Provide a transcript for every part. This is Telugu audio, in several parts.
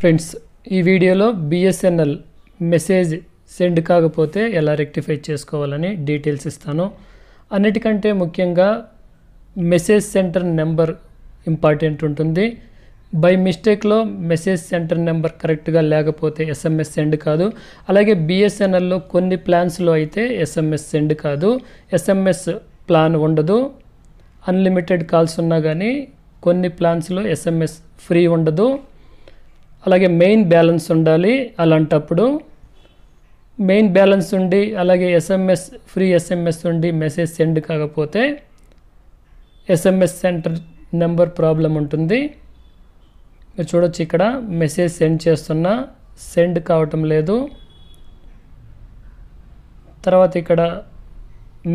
ఫ్రెండ్స్ ఈ వీడియోలో బిఎస్ఎన్ఎల్ మెసేజ్ సెండ్ కాకపోతే ఎలా రెక్టిఫై చేసుకోవాలని డీటెయిల్స్ ఇస్తాను. అన్నిటికంటే ముఖ్యంగా మెసేజ్ సెంటర్ నెంబర్ ఇంపార్టెంట్ ఉంటుంది. బై మిస్టేక్లో మెసేజ్ సెంటర్ నెంబర్ కరెక్ట్గా లేకపోతే ఎస్ఎంఎస్ సెండ్ కాదు. అలాగే బిఎస్ఎన్ఎల్లో కొన్ని ప్లాన్స్లో అయితే ఎస్ఎంఎస్ సెండ్ కాదు. ఎస్ఎంఎస్ ప్లాన్ ఉండదు. అన్లిమిటెడ్ కాల్స్ ఉన్నా కానీ కొన్ని ప్లాన్స్లో ఎస్ఎంఎస్ ఫ్రీ ఉండదు. అలాగే మెయిన్ బ్యాలెన్స్ ఉండాలి అలాంటప్పుడు. మెయిన్ బ్యాలెన్స్ ఉండి అలాగే ఎస్ఎంఎస్ ఫ్రీ ఎస్ఎంఎస్ ఉండి మెసేజ్ సెండ్ కాకపోతే ఎస్ఎంఎస్ సెంటర్ నెంబర్ ప్రాబ్లం ఉంటుంది. మీరు చూడొచ్చు ఇక్కడ మెసేజ్ సెండ్ చేస్తున్నా సెండ్ కావటం లేదు. తర్వాత ఇక్కడ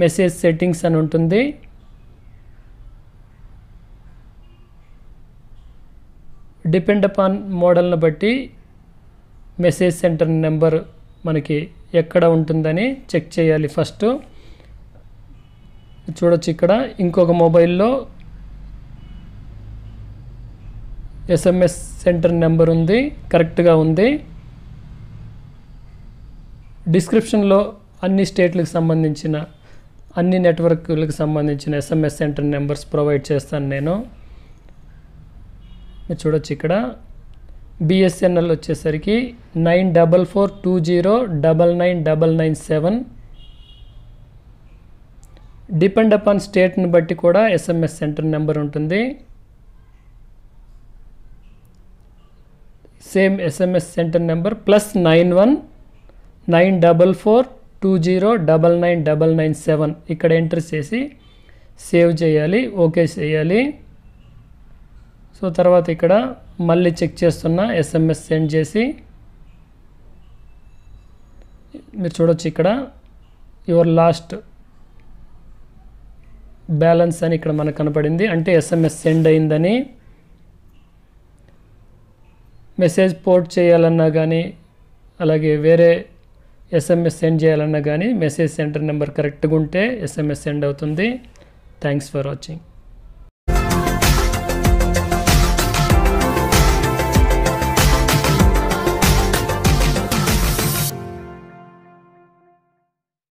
మెసేజ్ సెట్టింగ్స్ అని ఉంటుంది. డిపెండ్ అపాన్ మోడల్ని బట్టి మెసేజ్ సెంటర్ నెంబర్ మనకి ఎక్కడ ఉంటుందని చెక్ చేయాలి ఫస్ట్. చూడొచ్చు ఇక్కడ. ఇంకొక మొబైల్లో ఎస్ఎంఎస్ సెంటర్ నెంబర్ ఉంది కరెక్ట్గా ఉంది. డిస్క్రిప్షన్లో అన్ని స్టేట్లకు సంబంధించిన అన్ని నెట్వర్క్లకు సంబంధించిన ఎస్ఎంఎస్ సెంటర్ నెంబర్స్ ప్రొవైడ్ చేస్తాను నేను. మీరు చూడొచ్చు ఇక్కడ. బిఎస్ఎన్ఎల్ వచ్చేసరికి nine double four two zero double nine double nine seven. Depend upon స్టేట్ని బట్టి కూడా ఎస్ఎంఎస్ సెంటర్ నెంబర్ ఉంటుంది. Same SMS center number plus nine one nine double four two zero double nine double nine seven. ఇక్కడ ఎంటర్ చేసి సేవ్ చేయాలి ఓకే చేయాలి. సో తర్వాత ఇక్కడ మళ్ళీ చెక్ చేస్తున్నా ఎస్ఎంఎస్ సెండ్ చేసి మీరు చూడొచ్చు ఇక్కడ యువర్ లాస్ట్ బ్యాలెన్స్ అని ఇక్కడ మనకు కనపడింది. అంటే ఎస్ఎంఎస్ సెండ్ అయిందని మెసేజ్ పోర్ట్ చేయాలన్నా కానీ అలాగే వేరే ఎస్ఎంఎస్ సెండ్ చేయాలన్నా కానీ మెసేజ్ సెంటర్ నెంబర్ కరెక్ట్గా ఉంటే ఎస్ఎంఎస్ సెండ్ అవుతుంది. Thanks for watching